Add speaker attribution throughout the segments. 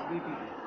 Speaker 1: VP.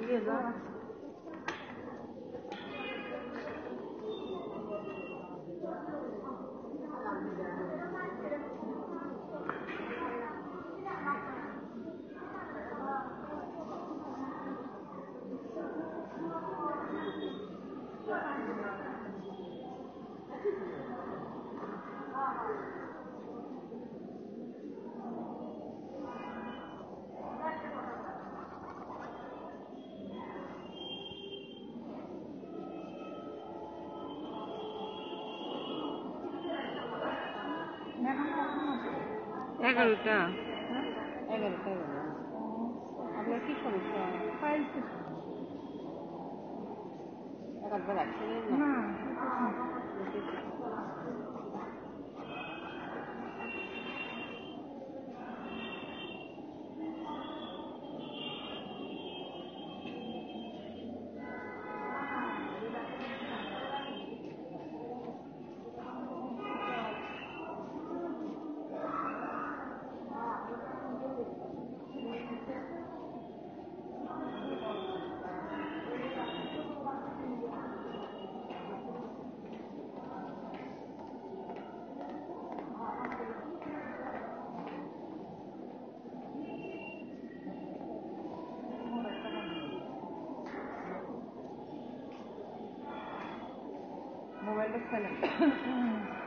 Speaker 1: Nije এগারোটা। এগারোটা এগারো আপনার কি সমস্যা? একবার অ্যাক্সিডেন্ট না
Speaker 2: bakalım.